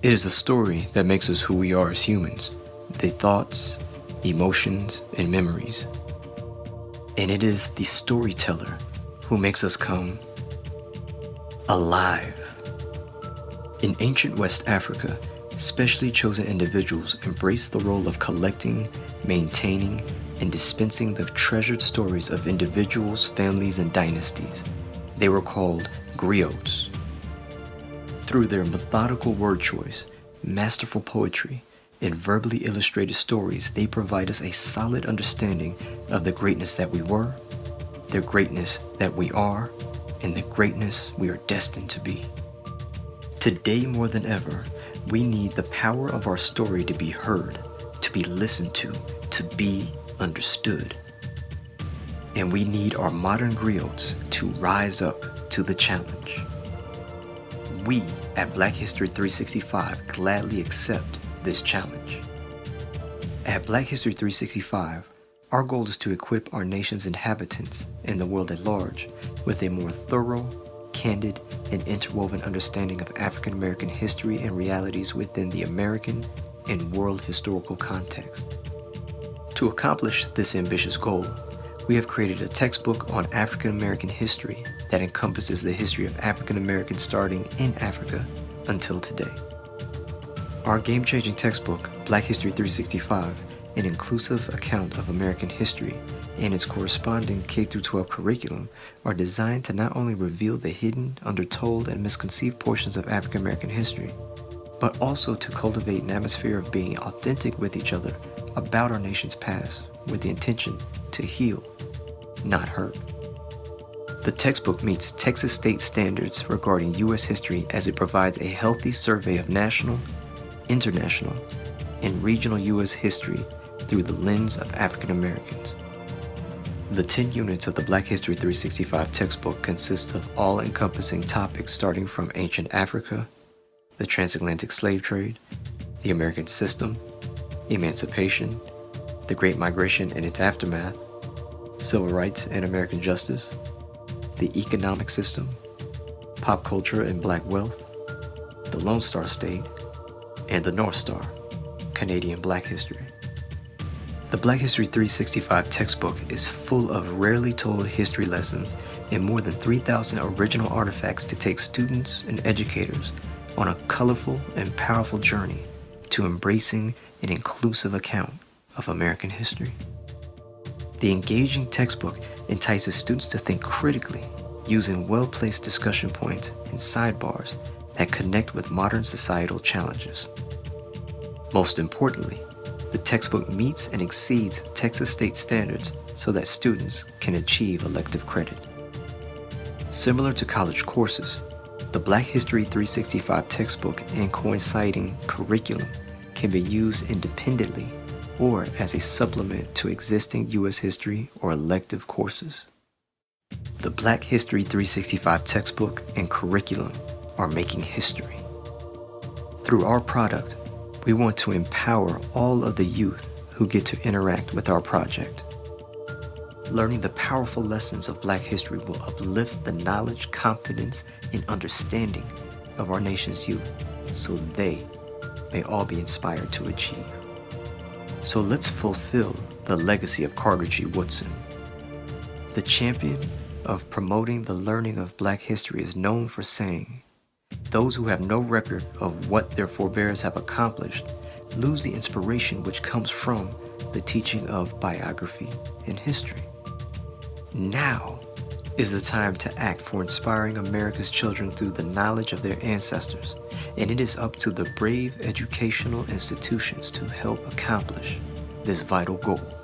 It is a story that makes us who we are as humans, the thoughts, emotions, and memories. And it is the storyteller who makes us come alive. In ancient West Africa, specially chosen individuals embraced the role of collecting, maintaining, and dispensing the treasured stories of individuals, families, and dynasties. They were called griots. Through their methodical word choice, masterful poetry, and verbally illustrated stories, they provide us a solid understanding of the greatness that we were, the greatness that we are, and the greatness we are destined to be. Today, more than ever, we need the power of our story to be heard, to be listened to, to be understood. And we need our modern griots to rise up to the challenge. We at Black History 365 gladly accept this challenge. At Black History 365, our goal is to equip our nation's inhabitants and the world at large with a more thorough, candid, and interwoven understanding of African American history and realities within the American and world historical context. To accomplish this ambitious goal, we have created a textbook on African American history that encompasses the history of African Americans starting in Africa until today. Our game changing textbook, Black History 365, an inclusive account of American history, and its corresponding K 12 curriculum are designed to not only reveal the hidden, undertold, and misconceived portions of African American history, but also to cultivate an atmosphere of being authentic with each other about our nation's past with the intention to heal, not hurt. The textbook meets Texas state standards regarding U.S. history as it provides a healthy survey of national, international, and regional U.S. history through the lens of African Americans. The 10 units of the Black History 365 textbook consist of all encompassing topics starting from ancient Africa, the transatlantic slave trade, the American system, emancipation, the Great Migration and its aftermath, civil rights and American justice, the economic system, pop culture and black wealth, the Lone Star State, and the North Star, Canadian Black History. The Black History 365 textbook is full of rarely told history lessons and more than 3,000 original artifacts to take students and educators on a colorful and powerful journey to embracing an inclusive account of American history. The engaging textbook entices students to think critically using well placed discussion points and sidebars that connect with modern societal challenges. Most importantly, the textbook meets and exceeds Texas state standards so that students can achieve elective credit. Similar to college courses, the Black History 365 textbook and coinciding curriculum can be used independently or as a supplement to existing U.S. history or elective courses. The Black History 365 textbook and curriculum are making history. Through our product, we want to empower all of the youth who get to interact with our project. Learning the powerful lessons of Black history will uplift the knowledge, confidence, and understanding of our nation's youth so they may all be inspired to achieve. So let's fulfill the legacy of Carter G. Woodson. The champion of promoting the learning of Black history is known for saying, those who have no record of what their forebears have accomplished lose the inspiration which comes from the teaching of biography and history. Now is the time to act for inspiring America's children through the knowledge of their ancestors, and it is up to the brave educational institutions to help accomplish this vital goal.